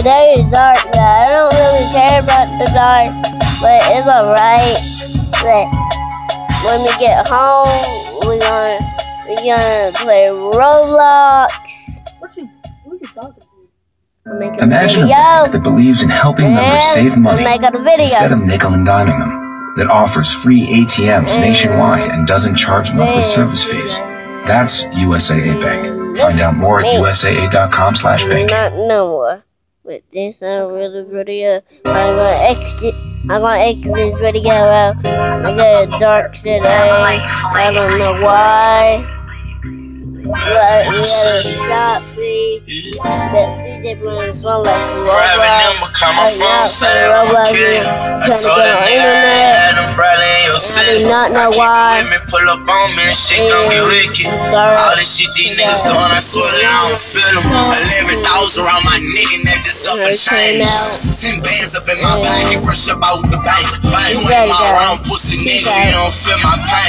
Today is dark, but I don't really care about the dark. But it's alright. But when we get home, we gonna we gonna play Roblox. What you, who you talking to? Make Imagine a video. bank that believes in helping members save money make a video. instead of nickel and diming them. That offers free ATMs nationwide and doesn't charge monthly service fees. That's USAA Bank. Find out more at usaa.com slash banking. Not no more. But this really video. I'm gonna exit. I'm gonna exit this video out. I got a dark today. I don't know why. But we had a shop fee. That CJ Brown's phone like Private number, call my phone, that I'm a do not know why. me, pull up on me and shit gon' get wicked. All this shit these niggas doing, I swear that I don't feel them. Eleven thousand around my nigga, that just up and change. Ten bands up in my pocket, fresh up out the bank. You ain't my round pussy nigga, you don't feel my pain.